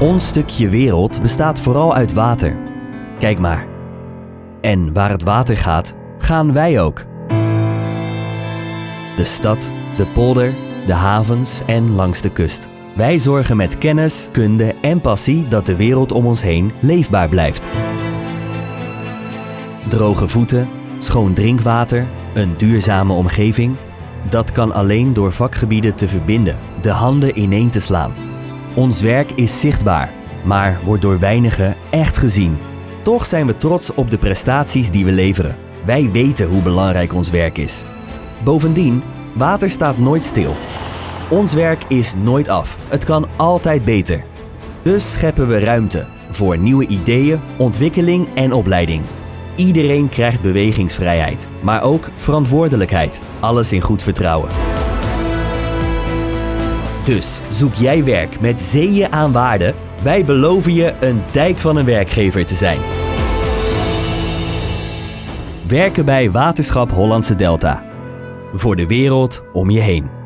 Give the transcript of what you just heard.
Ons stukje wereld bestaat vooral uit water. Kijk maar. En waar het water gaat, gaan wij ook. De stad, de polder, de havens en langs de kust. Wij zorgen met kennis, kunde en passie dat de wereld om ons heen leefbaar blijft. Droge voeten, schoon drinkwater, een duurzame omgeving. Dat kan alleen door vakgebieden te verbinden, de handen ineen te slaan. Ons werk is zichtbaar, maar wordt door weinigen echt gezien. Toch zijn we trots op de prestaties die we leveren. Wij weten hoe belangrijk ons werk is. Bovendien, water staat nooit stil. Ons werk is nooit af. Het kan altijd beter. Dus scheppen we ruimte voor nieuwe ideeën, ontwikkeling en opleiding. Iedereen krijgt bewegingsvrijheid, maar ook verantwoordelijkheid. Alles in goed vertrouwen. Dus zoek jij werk met zeeën aan waarde? Wij beloven je een dijk van een werkgever te zijn. Werken bij Waterschap Hollandse Delta. Voor de wereld om je heen.